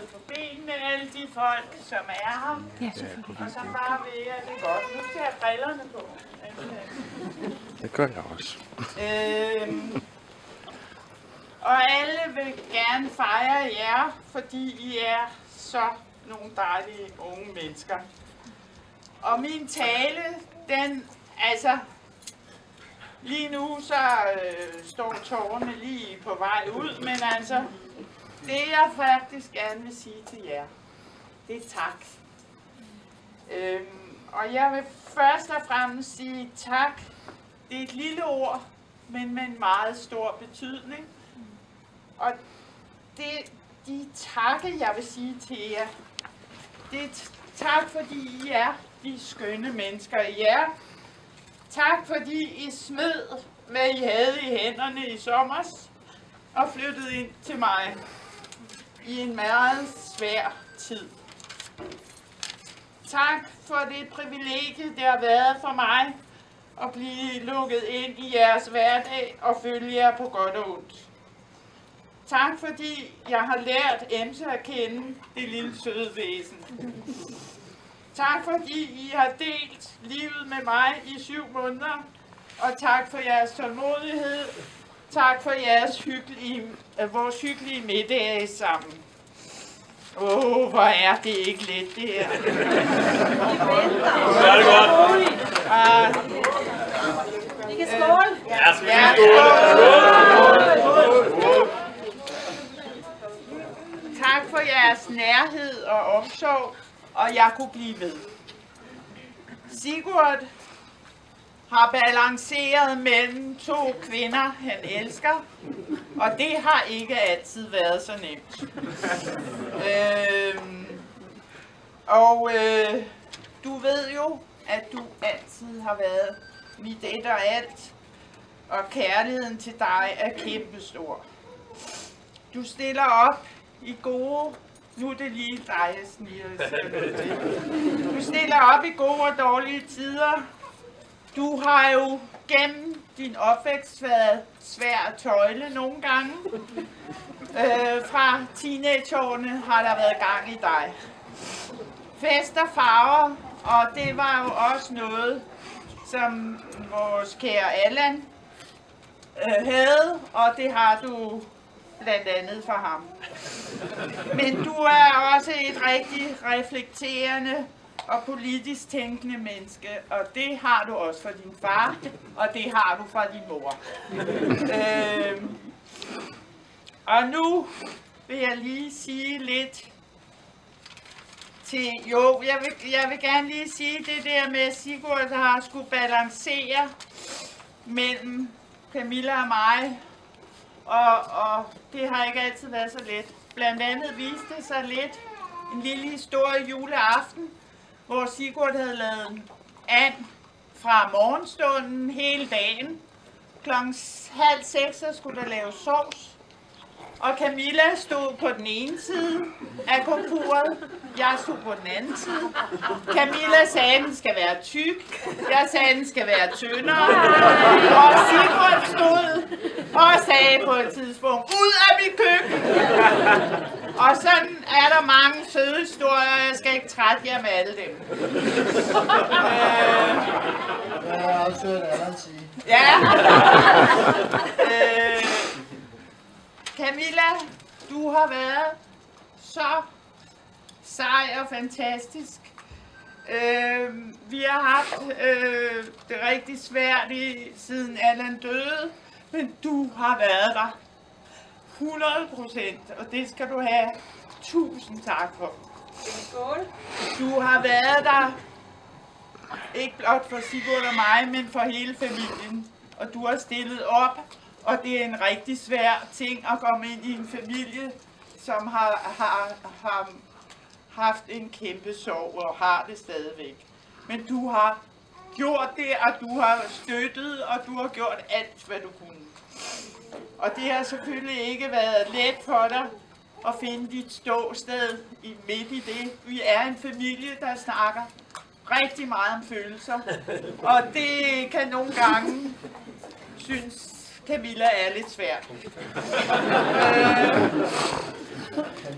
stampet på benene, alle de folk, som er her. Ja, Og så bare ved jeg det godt. Nu skal jeg have brillerne på. Det gør jeg også. Øhm, og alle vil gerne fejre jer, fordi I er så nogle dejlige unge mennesker. Og min tale, den, altså, lige nu så øh, står tårerne lige på vej ud, men altså, det jeg faktisk gerne vil sige til jer, det er tak. Øhm, og jeg vil først og fremmest sige tak. Det er et lille ord, men med en meget stor betydning. Og det, de takke, jeg vil sige til jer, det er tak, fordi I er de skønne mennesker, I er. Tak, fordi I smed, hvad I havde i hænderne i sommer, og flyttede ind til mig i en meget svær tid. Tak for det privilegie, det har været for mig at blive lukket ind i jeres hverdag og følge jer på godt og ondt. Tak fordi jeg har lært Emse at kende, det lille søde væsen. Tak fordi I har delt livet med mig i syv måneder, og tak for jeres tålmodighed. Tak for jeres hyggelige, øh, vores hyggelige middage sammen. Åh, oh, hvor er det ikke let, det her. Ja, det er godt. Ah, Vi kan skåle. Ja, så vi Ja, Tak for jeres nærhed og omsorg, og jeg kunne blive ved. Sigurd har balanceret mellem to kvinder, han elsker, og det har ikke altid været så nemt. øhm, og øh, du ved jo, at du altid har været mit et og alt, og kærligheden til dig er kæmpestor. Du stiller op i gode, nu er det lige dig, jeg sniger, siger. Du stiller op i gode og dårlige tider. Du har jo gennem din opvækst været svær at tøjle nogle gange. Øh, fra teenageårene har der været gang i dig. Fester, farver, og det var jo også noget, som vores kære Allan øh, havde, og det har du blandt andet for ham. Men du er også et rigtig reflekterende og politisk tænkende menneske, og det har du også fra din far, og det har du fra din mor. øhm, og nu vil jeg lige sige lidt til, jo, jeg vil, jeg vil gerne lige sige det der med, at Sigurd har skulle balancere mellem Camilla og mig, og, og det har ikke altid været så let. Blandt andet viste det sig lidt en lille historie juleaften, hvor Sigurd havde lavet and fra morgenstunden hele dagen. Klokken halv seks så skulle der laves sovs. Og Camilla stod på den ene side af komfuret. Jeg stod på den anden side. Camilla sagde, at den skal være tyk. Jeg sagde, at den skal være tyndere. Og Sigurd stod og sagde på et tidspunkt, ud af mit køkken! Og sådan er der mange søde historier, jeg skal ikke trætte jer med alle dem. Øh, Jeg har også hørt Allan sige. Ja. øh, Camilla, du har været så sej og fantastisk. Øh, vi har haft øh, det rigtig svært i, siden Allan døde, men du har været der 100 procent, og det skal du have tusind tak for. Skål. Du har været der, ikke blot for Sigurd og mig, men for hele familien. Og du har stillet op, og det er en rigtig svær ting at komme ind i en familie, som har, har, har haft en kæmpe sorg og har det stadigvæk. Men du har gjort det, og du har støttet, og du har gjort alt, hvad du kunne. Og det har selvfølgelig ikke været let for dig at finde dit ståsted i midt i det. Vi er en familie, der snakker rigtig meget om følelser. Og det kan nogle gange synes Camilla er lidt svært. Øh,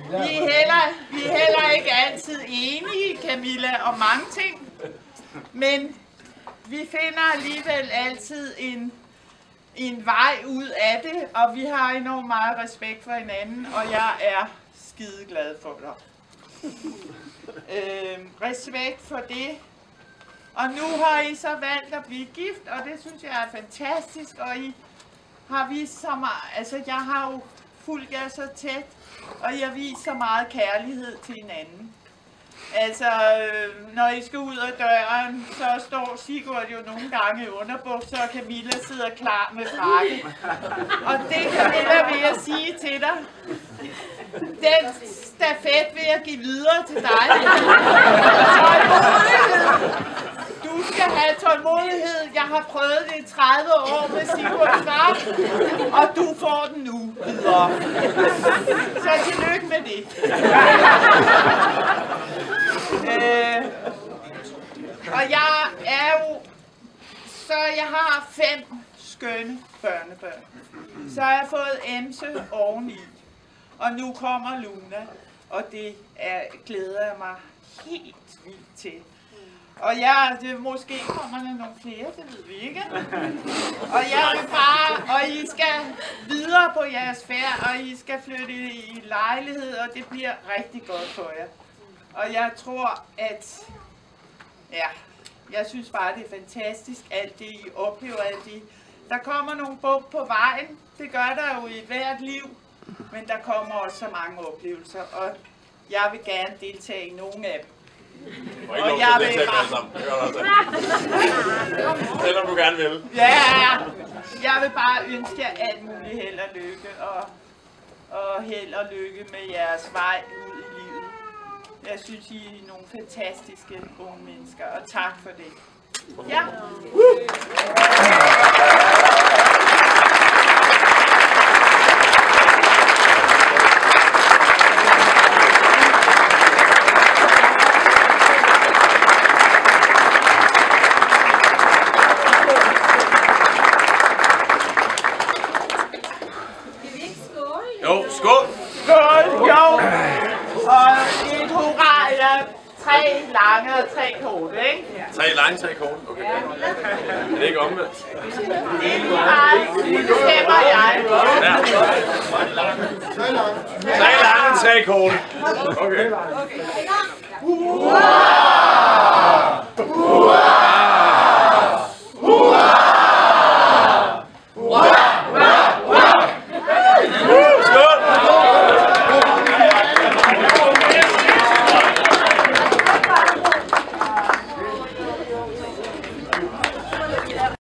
Vi er, heller, vi er heller ikke altid enige, Camilla, om mange ting. Men vi finder alligevel altid en, en vej ud af det, og vi har enormt meget respekt for hinanden, og jeg er skide glad for dig. Øh, respekt for det. Og nu har I så valgt at blive gift, og det synes jeg er fantastisk, og I har vist så meget, altså jeg har jo fulgt jer så tæt, og I har vist så meget kærlighed til hinanden. Altså, øh, når I skal ud af døren, så står Sigurd jo nogle gange i underbukser, og Camilla sidder klar med frakke. Og det, Camilla, vil jeg sige til dig. Den stafet vil jeg give videre til dig. Tålmodighed. Du skal have tålmodighed. Jeg har prøvet det i 30 år med Sigurd far, og du får den nu videre. Så tillykke med det. Øh, og jeg er jo, så jeg har fem skønne børnebørn. Så har jeg fået Emse oveni, og nu kommer Luna, og det er, glæder jeg mig helt vildt til. Og jeg, det, måske kommer der nogle flere, det ved vi ikke. Og jeg vil bare, og I skal videre på jeres færd, og I skal flytte i lejlighed, og det bliver rigtig godt for jer. Og jeg tror, at ja, jeg synes bare, det er fantastisk, alt det I oplever, alt det. Der kommer nogle bump på vejen, det gør der jo i hvert liv, men der kommer også så mange oplevelser, og jeg vil gerne deltage i nogle af dem. Og lov jeg vil bare- også. Selvom du gerne vil. Ja. Jeg vil bare ønske jer alt muligt held og lykke, og, og held og lykke med jeres vej. Jeg synes, I er nogle fantastiske unge mennesker, og tak for det. Ja. Skal vi ikke skåle? Jo, skål! Skål, jo. Og et hurra, ja. Tre lange og tre korte, ikke? Tre lange, tre korte. Okay. Er det ikke omvendt? Meget. Det bestemmer jeg. Ja. Tre lange, tre korte. Okay. Okay. Hurra!